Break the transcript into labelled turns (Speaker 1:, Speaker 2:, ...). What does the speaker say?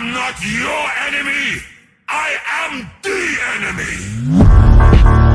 Speaker 1: am not your enemy! I am THE enemy!